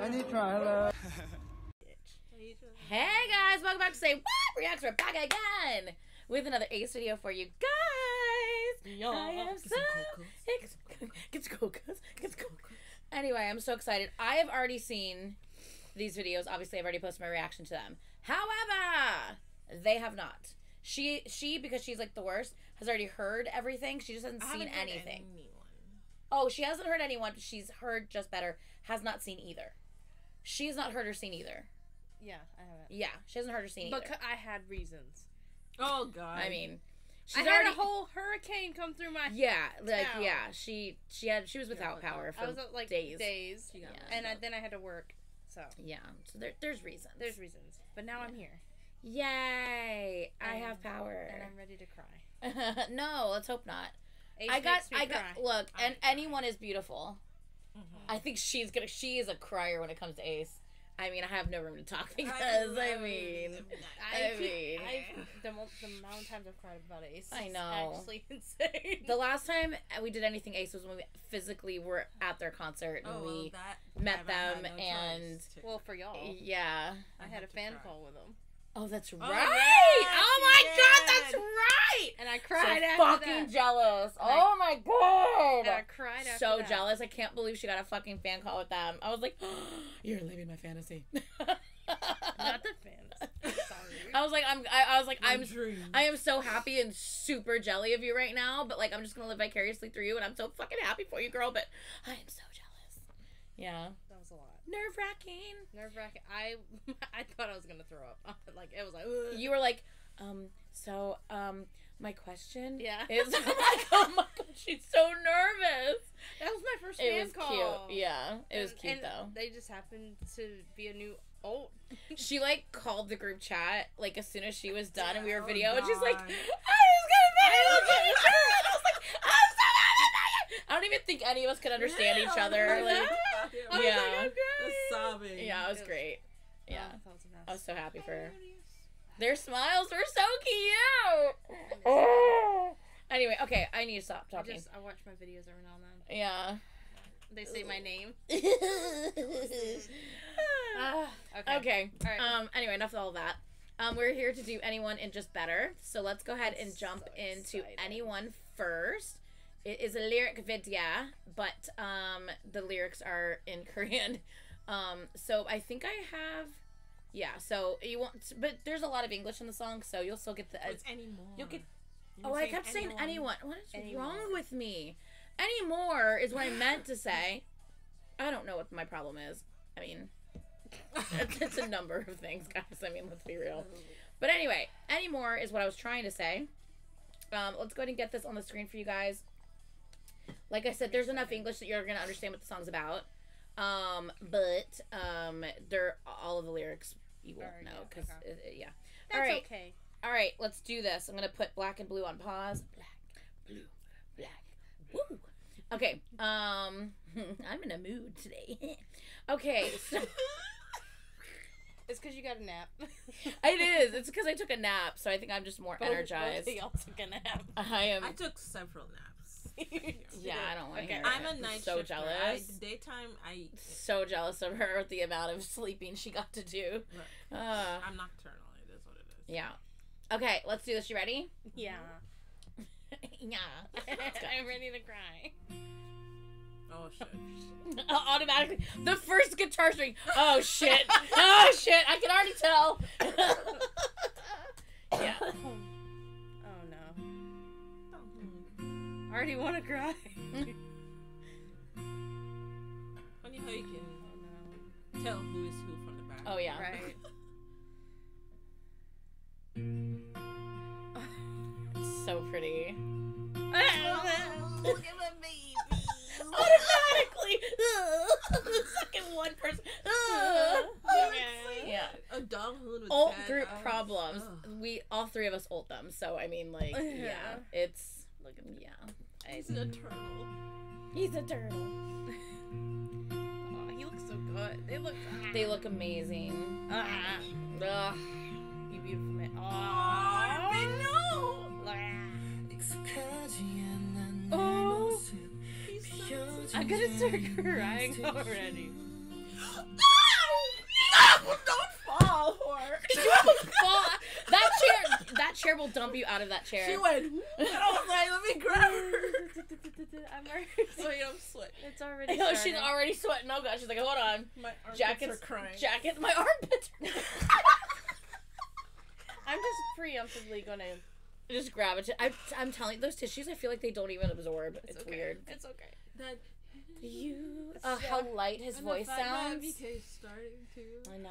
I need to try. Hello. Hey guys, welcome back to Say What Reacts. We're back again with another Ace video for you guys. Yeah. I am Get so some cocoa. ex- get some cocos. Get some cocos. Anyway, I'm so excited. I have already seen these videos. Obviously, I've already posted my reaction to them. However, they have not. She she because she's like the worst has already heard everything. She just hasn't I seen haven't heard anything. anyone. Oh, she hasn't heard anyone. but She's heard just better. Has not seen either. She's not heard or seen either. Yeah, I haven't. Yeah, she hasn't heard or seen either. But either. c- I had reasons. Oh god. I mean, I she's had already a whole hurricane come through my. yeah, like town. yeah. She she had she was without power for I was at like days. days, Yeah. and I, then I had to work. So Yeah, so there, there's reasons. there's reasons, but now I'm here yay! I And- have power. and I'm ready to cry. no, let's hope not. Ace I got makes me I got cry. look, I- and anyone is beautiful. Mhm. I think she's gonna. She is a crier when it comes to Ace. I mean, I have no room to talk because I- I mean, I, I mean- I've, the, the amount of times I've cried about Ace. I know. Actually insane. the last time we did anything Ace was when we physically were at their concert and Oh, well, we that met I had them no and- to- well, for y'all, yeah. I had had a fan cry. call with them, Oh, that's oh, right. yeah, oh my god, did. that's right. and I So cried after fucking that. jealous. And I- oh my And I cried after So that. jealous. I can't believe she got a fucking fan call with them. I was like, you're living my fantasy. Not the fans. Sorry. I was like, I'm. I, I was like, My I'm. dream. I am so happy and super jelly of you right now, but like I'm just gonna live vicariously through you, and I'm so fucking happy for you, girl. But I am so jealous. Yeah, That was a lot. nerve wracking. Nerve wracking. I I thought I was gonna throw up. like it was like ugh. You were like, um. So, um, my question Yeah. is, I'm like, oh my god, she's so nervous. that was my first It fan was call. cute. Yeah, it was cute and though. They just happened to be a new oh She like called the group chat like as soon as she was done and we were Oh, video and she's like, I God. was gonna video you. And I was like, I'm so happy. I don't even think any of us could understand each other. Like, I Yeah. like, I'm the sobbing. yeah, it was It- great. Yeah, Oh, was. I was so happy for her. Their smiles were so cute. Oh. Anyway, okay, I need to stop talking. I just I watch my videos every now and then. Yeah. They say my name. Ah, Okay. okay. All right. Um. Anyway, enough of all that. Um. We're here to do anyone and just better. So let's go ahead and jump so into anyone first. It is a lyric video, but um, the lyrics are in Korean. Um. So I think I have. Yeah. So you want, but there's a lot of English in the song, so you'll still get the. It's anymore. You'll get- You Oh, I kept saying anyone. What is wrong with me? Anymore is what I meant to say. I don't know what my problem is. I mean, it's, it's a number of things, guys. I mean, let's be real. But anyway, anymore is what I was trying to say. Um, let's go ahead and get this on the screen for you guys. Like I said, there's enough English that you're gonna understand what the song's about. Um, but um, they're all of the lyrics you won't Alright, know yeah, because okay. yeah. That's Alright. okay. All right, let's do this. I'm gonna put black and blue on pause. Black, blue, black. Woo. Okay. Um, I'm in a mood today. okay, so It's because you got a nap. it is. It's because I took a nap, so I think I'm just more Both- energized. Both of y'all took a nap. I am. I took several naps. Yeah, I don't want to Okay. hear I'm it. a night so shifter. jealous. I, daytime, I so jealous of her with the amount of sleeping she got to do. Uh, I'm nocturnal. It is what it is. yeah. Okay, let's do this. You ready? Yeah. yeah. I'm ready to cry. Oh shit. Automatically, the first guitar string. Oh shit! Oh shit! I can already tell. yeah. Already want to cry. Funny how you can Oh tell who is who from the back. Oh yeah. Right. It's so pretty. Look at my baby. Automatically. second one person. Yeah. A doghood with Alt sad group eyes. problems. Ugh. We all three of us old them. So I mean, like, yeah, Yeah. it's Look at yeah. He's an eternal. He's a turtle. Oh, he looks so good. They look. They look amazing. Ah, Ugh. you beautiful man. Oh, Oh, Oh. So I'm gonna start crying already. fall for. You will fall. That chair, that chair will dump you out of that chair. She went. I was like, let me grab her. I'm already. Wait, I'm sweating. It's already. Oh, she's already sweating. Oh god, she's like, hold on. My armpits jackets are crying. Jacket. My armpits. I'm just preemptively gonna just grab it. I, I'm telling you, those tissues. I feel like they don't even absorb. It's, it's okay. weird. It's okay. That you. Oh, uh, how light his voice sounds. I know.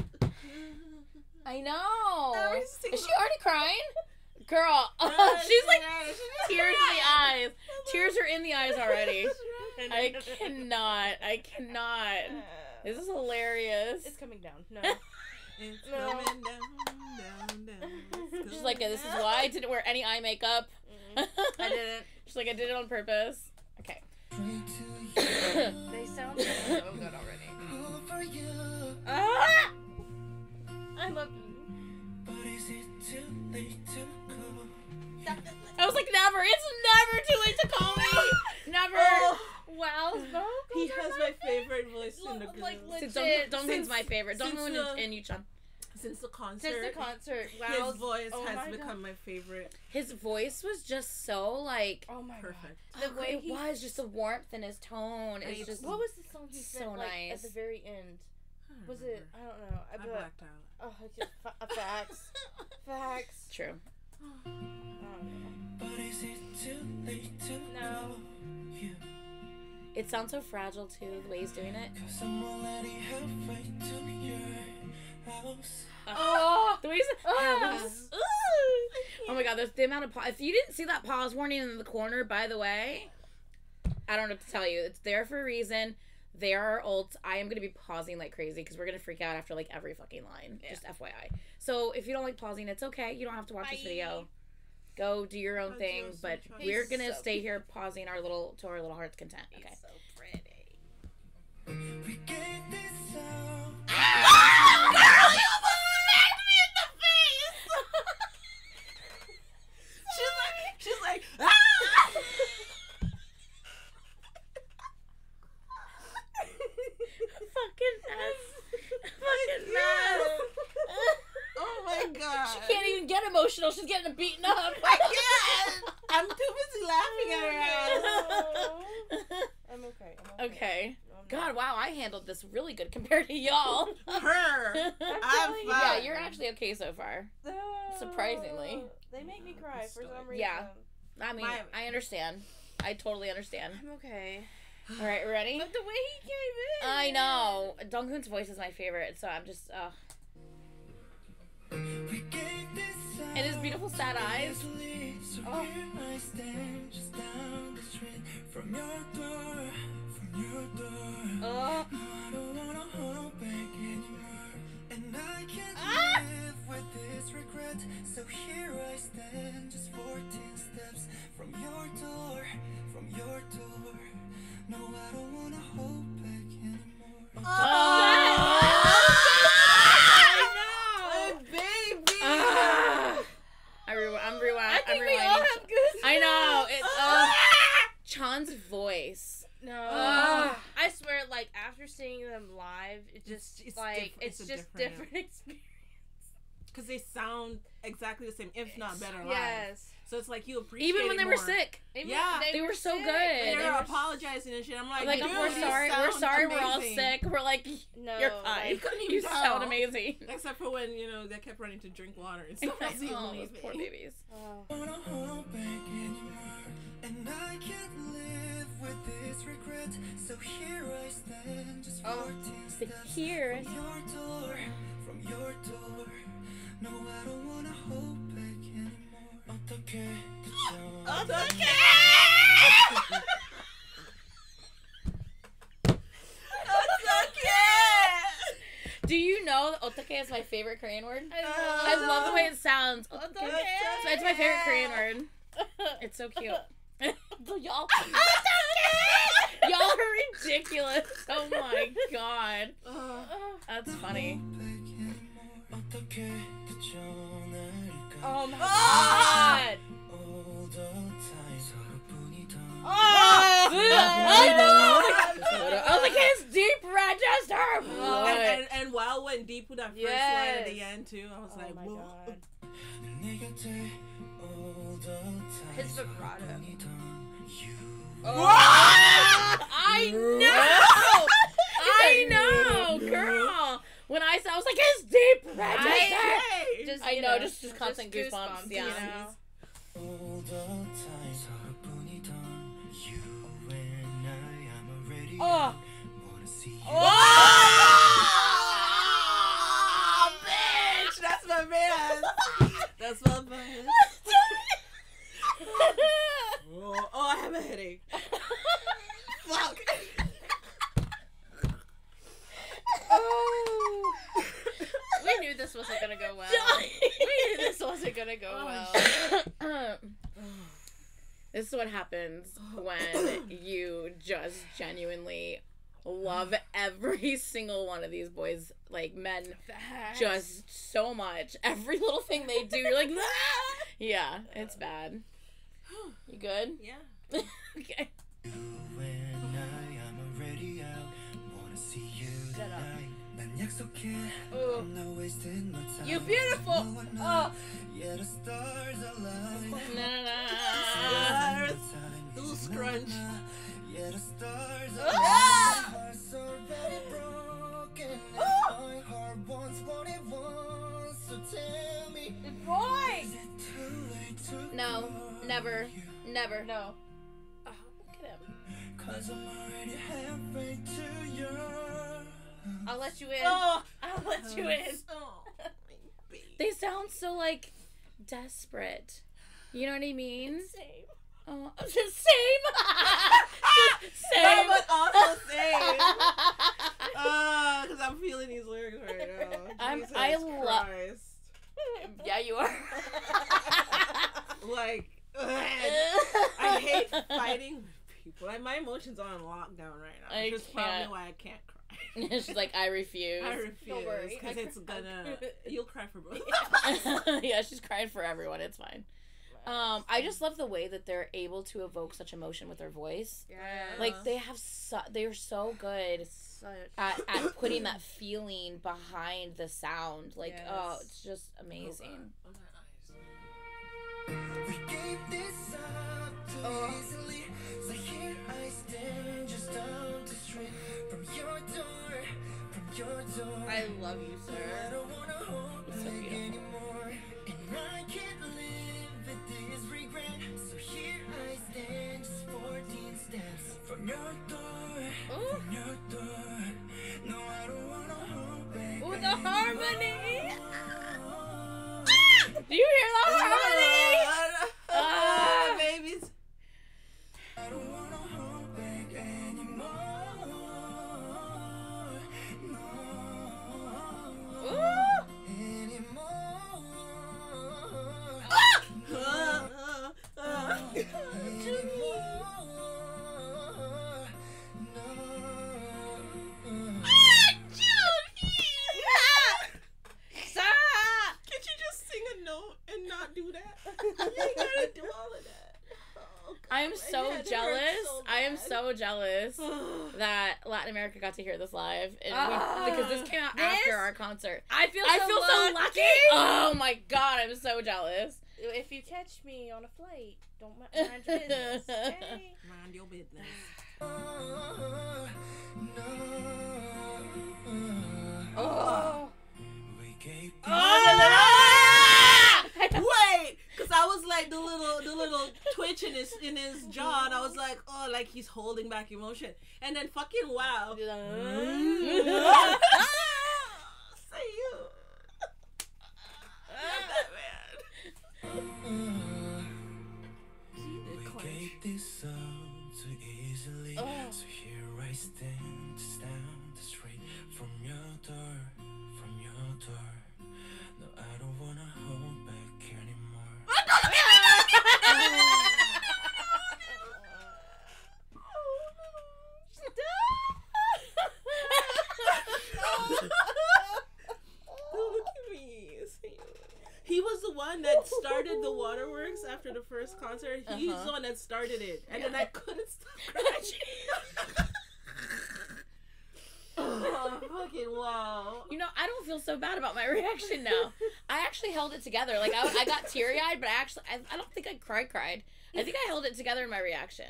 I know. Is she already crying? Girl, she's like tears in the eyes. Tears are in the eyes already. I cannot. I cannot. This is hilarious. It's coming down. No. It's No. coming down, down, down. She's like, this is why I didn't wear any eye makeup. Mm, I didn't. She's like, I did it on purpose. Okay. straight to you They sound so good already. Oh for you Ah! I love you. But is it too late to go? I was like, never. It's never too late to call me. Never. Oh, Wow, vocals he has my favorite voice in the group. like, Since legit. Dong, Donghoon's Since- my favorite. since Donghoon the- and, and Yuchan. Since the concert, Since the concert, wow. his voice oh my has God. become my favorite. His voice was just so like. Oh my Perfect. god. The oh, way it he was just the warmth in his tone. It's Right. just What was the song he So sang like nice. at the very end? I don't Was it? I don't know. I, I but, blacked out. oh, it's just fa- uh, facts. Facts. true. I. But is it too late to No. You, It sounds so fragile too. The way he's doing it. cause I'm already halfway to your house. Oh, the way he's. Ah. Oh my god, there's the amount of pause. If you didn't see that pause warning in the corner, by the way, I don't know what to tell you. It's there for a reason. They are ults. I am gonna be pausing like crazy because we're gonna freak out after like every fucking line. Yeah. Just FYI. So if you don't like pausing, it's okay. You don't have to watch this video. Go do your own I'll thing. But trying. we're gonna so stay here pausing our little to our little heart's content. He's Okay. so pretty. We gave this out. she's like, she's like, ah! Fucking mess. Fucking mess. oh my god. She can't even get emotional. She's getting beaten up. I can't. I'm too busy laughing at her ass. I'm okay. I'm okay. okay. God, wow, I handled this really good compared to y'all. Her. I'm fine. yeah, you're actually okay so far. Surprisingly. They make me cry for some reason. Yeah. I mean, My- I understand. I totally understand. I'm okay. All right, ready? But the way he came in. I know. Donghoon's voice is my favorite, so I'm just. Uh, We gave this out. and his beautiful sad eyes. Oh. here I stand, just down the street from your door, from your door. Oh, I don't wanna hold back anymore, and I can't Ah! live with this regret. So here I stand, just 14 steps from your door, from your door. No, I don't wanna hold back anymore. Oh, baby. Ah! I re- I'm rewind. I think I'm we all have goosebumps. I know. It's uh, Chan's voice. No. Ugh. I swear, like after seeing them live, it just It's- it's like diff- it's, it's just different- different experience. Because they sound exactly the same, if not better live. Yes. So it's like you appreciate Even when it they were sick. Even- Yeah. They were so sick. good. And They they're were- apologizing and shit. I'm like, Like, dude, we're you sorry. We're sound sorry. We're all sick. We're like, No, you're fine. like, couldn't you even sound amazing. Except for when, you know, they kept running to drink water and stuff. oh, That's the oh, those poor babies. oh. wanna hold back anymore, and I can't live with this regret. So here I stand, just Oh. 14 steps here, from your door, from your door. No, I don't wanna hold back anymore. 어떻게 do you know that otake is my favorite Korean word? I I love the way it sounds. Otake. Otake. It's, it's my favorite Korean word. It's so cute. So y'all, y'all are ridiculous. Oh my god, that's funny. Oh my ah! god. Ah! Oh, I was like, it's deep register. Oh, and, and, and deep with that first yes. line at the end too. I was oh like, my God. His vibrato. Oh. I know. I know, girl. When I saw, I was like, "It's deep register. Hey! Just, I you know, just- just constant goosebumps, goosebumps, yeah. You know? Of these boys, like men, Facts. just so much. Every little thing they do, you're like, ah! yeah, it's bad. You good? Yeah. okay. Ooh. You beautiful. Oh. Yeah, the stars align. Na, na, na. Little scrunch. Yeah, the stars align. Ah! My heart's already broken. My heart wants what it wants. So tell me, Boy! is it too late to No, never. you? Never. No. Oh, look at him. Cause I'm already halfway to your I'll let you in. Oh, I'll let you oh. in. Oh. They sound so like desperate. You know what I mean? Same. Oh, same. Same. but also same. Uh, cause I'm feeling these lyrics right now. I'm- Jesus I lo- Christ. yeah, you are. Like, ugh, I hate fighting people. Like my emotions are on lockdown right now. I Which is probably why I can't cry. She's like, I refuse. I refuse because it's gonna. You'll cry for both. yeah, she's crying for everyone. It's fine. Um, I just love the way that they're able to evoke such emotion with their voice. Yeah. Like they have, so, they're so good at, at putting that feeling behind the sound. Like, oh, it's just amazing. We gave this up too Oh. easily. So here I stand just down Ooh, the harmony. anymore. Ah! Do you hear that harmony? So jealous that Latin America got to hear this live, and Ah. we, because this came out This- after our concert. I feel I so feel so lucky. Oh my god, I'm so jealous. If you catch me on a flight, don't mind your business. Okay? Mind your business. in his in his jaw, and I was like, oh, like he's holding back emotion, and then fucking wow. Ah, say you. Not that bad. This up too easily. Oh. So here I stand, just down from your door, from your door. Did the waterworks after the first concert. He's Uh-huh. the one that started it, and then I couldn't stop crying. oh, fucking wow. You know, I don't feel so bad about my reaction now. I actually held it together. Like I, I got teary eyed, but I actually I, I don't think I cried cried. I think I held it together in my reaction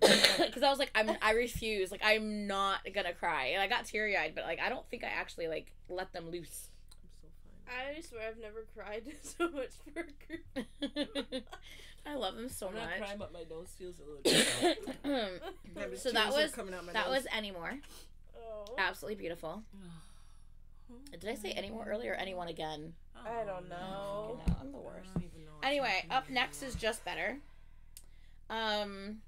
because I was like I'm I refuse. Like I'm not gonna cry, and I got teary eyed, but like I don't think I actually like let them loose. I'm so fine. I swear I've never cried so much for a group. I love them so I'm not much. crying, but my nose feels a little. bit. So that was coming out my that nose. was anymore. Oh. Absolutely beautiful. Did I say anymore earlier? Anyone again? I don't know. Fucking I'm the worst. I don't even know Anyway, up next is just better. Um,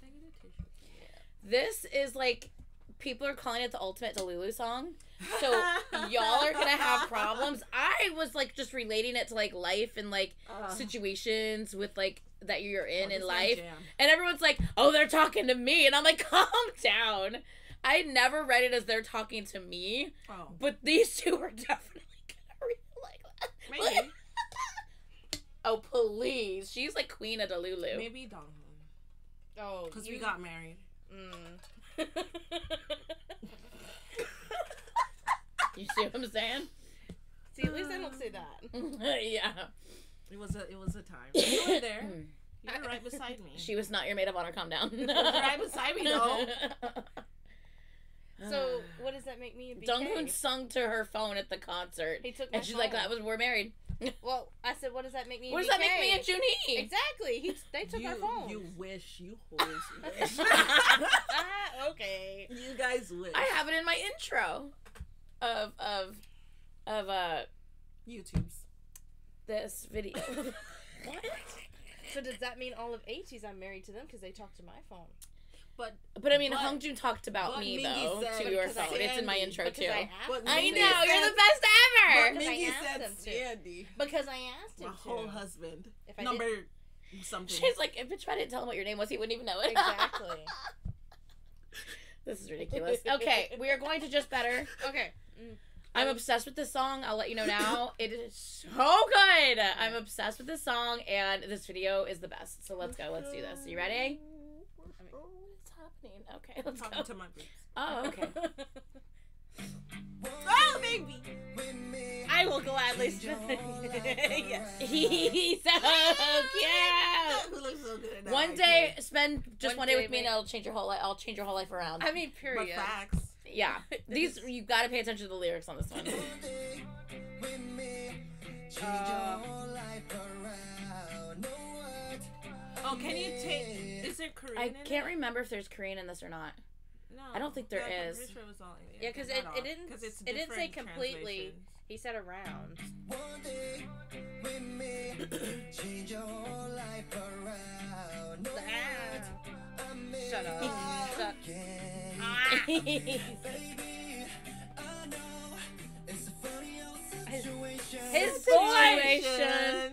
Can I get a tissue? this is like people are calling it the ultimate Delulu song. So y'all are gonna have problems. I was like just relating it to like life and like Uh, situations with like that you're in in life, and everyone's like, "Oh, they're talking to me," and I'm like, "Calm down." I never read it as they're talking to me, Oh, but these two are definitely gonna read like that. maybe. oh please, she's like queen of Delulu. maybe Donghoon. Oh, Because you- we got married. Mm. You see what I'm saying? See, at least I don't say that. yeah. It was a it was a time. You were there. Hmm. You were right beside me. She was not your maid of honor. Calm down. right beside me, though. So, what does that make me? A BK? Donghoon sung to her phone at the concert, He took my and she's like, "That was we're married." Well, I said, what does that make me? What does that make me and Junie? Exactly. He, they took you, our phones. You wish. You hoes wish. ah, okay. you guys wish. I have it in my intro of of of uh YouTube's. this video. What? So does that mean all of 80s I'm married to them because they talk to my phone? But But I mean, But- Hung Jun talked about me Mingy though said- to your Because I phone. It's in my intro Because too. I asked But I Mingy know to. you're the best ever. Because I Mingy asked said him to. Sandy. Because I asked him My to. whole husband. If I Number something. She's like, if Bitch I didn't tell him what your name was, he wouldn't even know it. Exactly. this is ridiculous. Okay, we are going to just better. Okay. Mm. I'm obsessed with this song. I'll let you know now. It is so good. I'm obsessed with this song, and this video is the best. So let's go. Let's do this. Are You ready? What's happening? Okay, let's Talking go. to my boobs. Oh, okay. Oh, baby. I will gladly spend yes. He's so cute. Who looks so good One eye day, spend just One one day day, with me, and mate. it'll change your whole life. I'll change your whole life around. I mean, But period. facts. yeah, these you got to pay attention to the lyrics on this one. Uh, Oh, can you take? Is there Korean? I in can't it? remember if there's Korean in this or not. No, I don't think there Yeah, I'm is. pretty sure it was all- Yeah, 'cause not it- all, it didn't- 'cause it's it didn't say completely. he said around. Shut up. Shut. Ah. His Situation.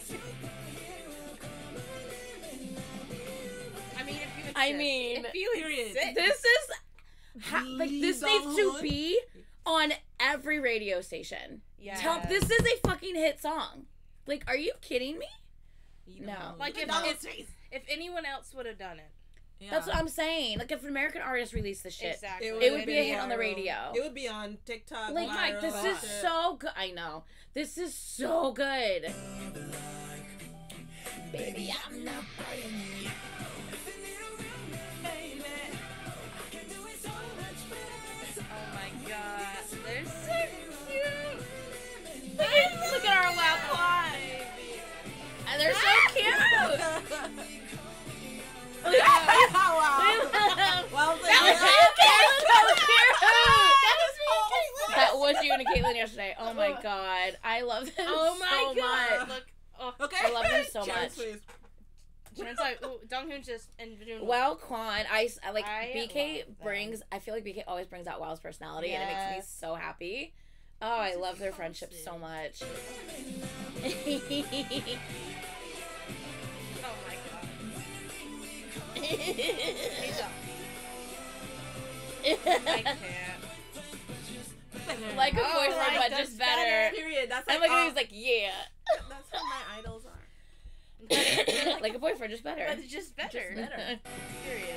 I mean, if you Period. insist. This is ha- like this needs to be on every radio station. yeah. Tell this is a fucking hit song. Like, are you kidding me? You No. Like, if- if- If anyone else would have done it, Yeah. That's what I'm saying. Like, if an American artist released this shit, exactly. It it would be a be hit on the radio. It would be on TikTok. Like, Mike, viral, this is shit. so good. I know. This is so good. Baby, I'm not buying it. Yesterday. Oh my god. I love them Oh my so god! much. Look, oh, Okay. I love them so Sharon's much. face. Turns out ooh, just and doing Wow, Quan, I, s- I like I BK brings. I feel like BK always brings out Wow's personality, and it makes me so happy. Oh, I love their friendship so much. Oh my god. I can't. Mm-hmm. like a Oh, boyfriend, like but just better. Period. That's like, And look at all- him, he's oh. like, yeah, that's how my idols are. like a boyfriend, just better. But it's just better. Just better. Period.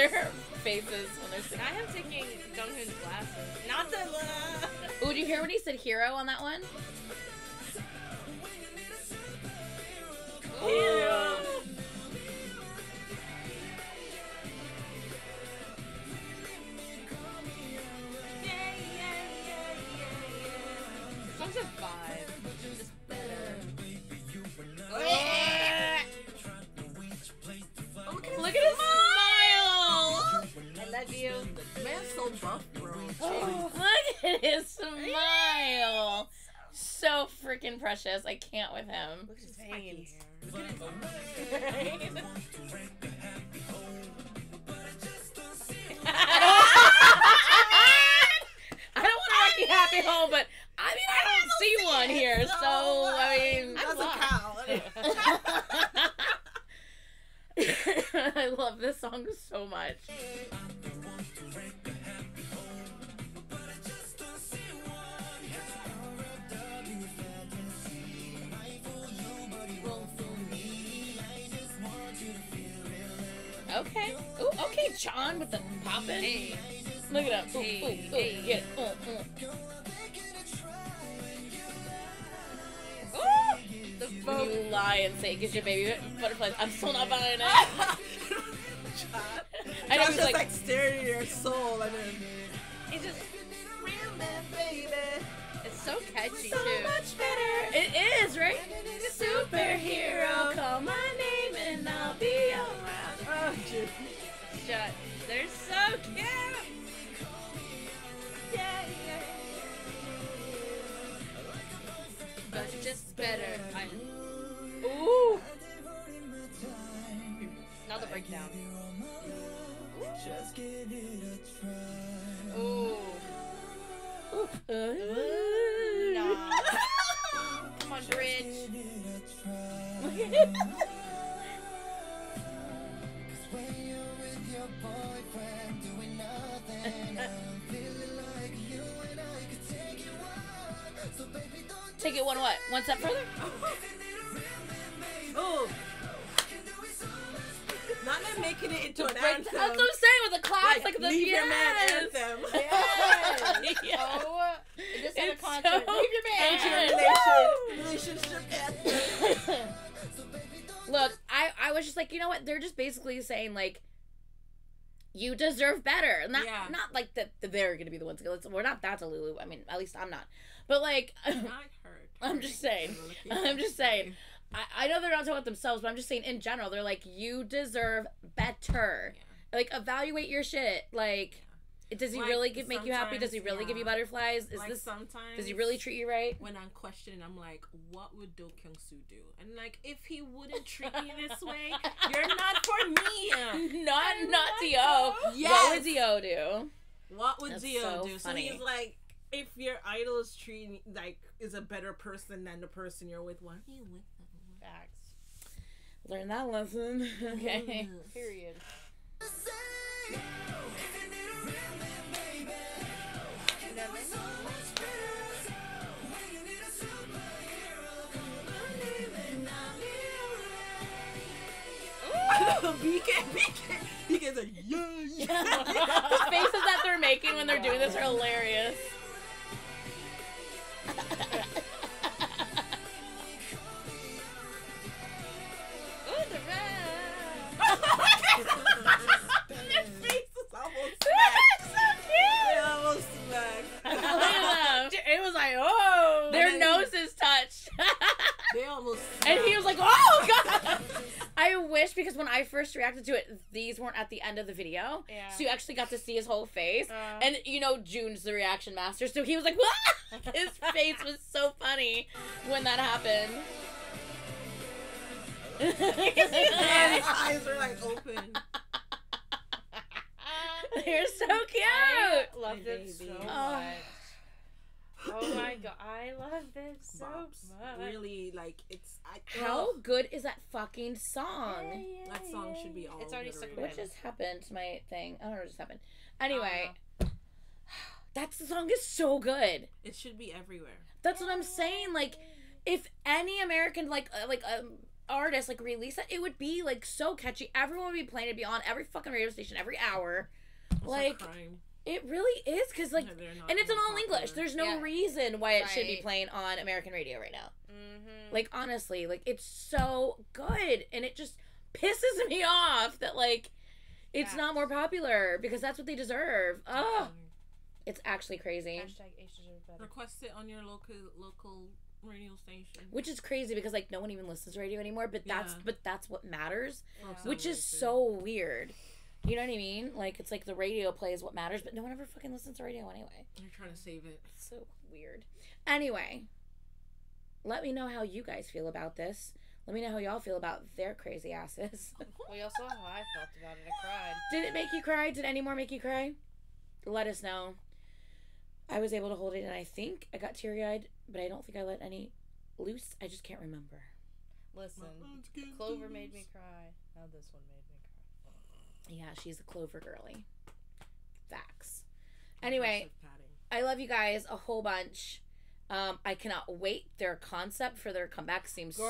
Their faces when they're singing. I am taking Donghoon's glasses. Not the. Ooh, did you hear when he said hero on that one? Hero. So buff, bro. Oh, look at his smile. So freaking precious. I can't with him. Look at his Veins. Look at his I don't want to wreck you happy home, but I mean I don't see one here, so I mean That's a cow. I love this song so much. John with the poppin'. Hey. Look at him. Ooh, Hey, ooh, ooh, hey. get it. Ooh. Ooh, the you lie and say it gives you baby butterflies, I'm still not buying it. I I know he's just like, like, staring at your soul and then It's just. real man, baby. It's so catchy so too. much better. It is, right? Superhero, call my name Shut. They're so cute. Yeah, yeah. But just better. I, Ooh. now the breakdown. Just give it a try. Ooh. Uh, Nah. Come on, bridge. Take it one what? One step further? Oh. Not them making it into an Right, anthem. That's what I'm saying with the claps, like, the leave your man yes. anthem. Yes. yes. Oh, just at a concert. so Leave your man. good. Relationship, relationship anthem. Look, I I was just like, you know what? They're just basically saying like, you deserve better. Not Yeah. not like that they're gonna be the ones. to go, We're not that delulu. I mean, at least I'm not. But like, Not hurt. I'm just saying. I'm just saying. I, I know they're not talking about themselves, but I'm just saying in general, they're like, you deserve better. Like, evaluate your shit. Like, does he Like, really give, make you happy? Does he really give you butterflies? Is like this sometimes does he really treat you right? when I'm questioning, I'm like, what would Do Kyung Soo do? And like, if he wouldn't treat me this way, you're not for me. not I'm not Dio. Dio. What would Yes. Dio do? What would Dio so do? funny. So he's like, if your idol is treating like is a better person than the person you're with, why are you with them? Facts. Learn that lesson. okay. Period. BK, BK, BK's like, yeah, yeah. the faces that they're making when they're doing this are hilarious. Because when I first reacted to it, these weren't at the end of the video, Yeah. so you actually got to see his whole face. Uh, And you know, June's the reaction master, so he was like, "Wah!" His face was so funny when that happened. His eyes were like open. They're so I cute. loved it so much. Oh my god, I love it so Bops. much. Really, like it's. I, How ugh. good is that fucking song? Yeah, That song should be yeah. all It's already over stuck the in my What just happened to my thing? I don't know what just happened. Anyway, Uh, that song is so good. It should be everywhere. That's what I'm saying. Like, if any American like uh, like um artist like release it, it would be like so catchy. Everyone would be playing it. Be on every fucking radio station every hour. It's a Like, crime. It really is because like, that and it's in more all English. There's no Yeah. reason why it should be playing on American radio right now. mhm. Like honestly, like it's so good, and it just pisses me off that like it's not more popular because that's what they deserve. Oh, it's actually crazy. Hashtag H deserves better. Request it on your local local radio station. Which is crazy because like no one even listens to radio anymore, but that's Yeah. but that's what matters. For some which is so weird. You know what I mean? Like it's like the radio plays what matters, but no one ever fucking listens to radio anyway. You're trying to save it. It's so weird. Anyway, let me know how you guys feel about this. Let me know how y'all feel about their crazy asses. Well, you saw how I felt about it. I cried. Did it make you cry? Did any more make you cry? Let us know. I was able to hold it and I think I got teary eyed, but I don't think I let any loose. I just can't remember. Listen, Clover made me cry. Now this one made me cry. Yeah, she's a clover girly. Facts. Anyway, I love you guys a whole bunch. Um, I cannot wait. Their concept for their comeback seems so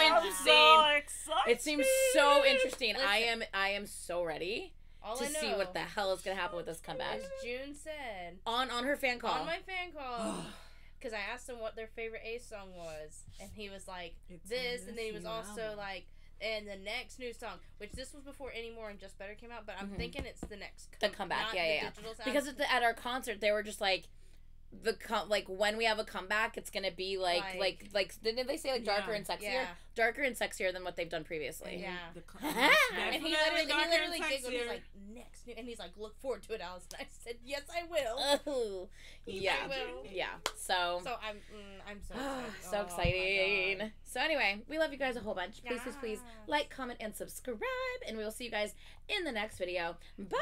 interesting. excited. It seems so interesting. I am I am so ready All to I know see what the hell is gonna happen with this comeback. is June said On on her fan call. on my fan call because I asked him what their favorite Ace song was, and he was like It's this, and then he was also album. like. And the next new song, which this was before Any More and Just Better came out, but I'm Mhm. thinking it's the next The comeback, not yeah, the yeah, yeah. sound. because at, the, at our concert they were just like the com- like when we have a comeback it's gonna be like like Like- like, didn't they say like darker Yeah. and sexier yeah, darker and sexier than what they've done previously Yeah. The co- and he Definitely literally, he darker and literally giggled. He's like, "Next new," and he's like, "Look forward to it, Alice." And I said, "Yes, I will." oh yeah I will. yeah so So I'm, mm, I'm so excited. so Oh my exciting God. So anyway, we love you guys a whole bunch. Please, yes. please, please like, comment, and subscribe. And we will see you guys in the next video. Bye.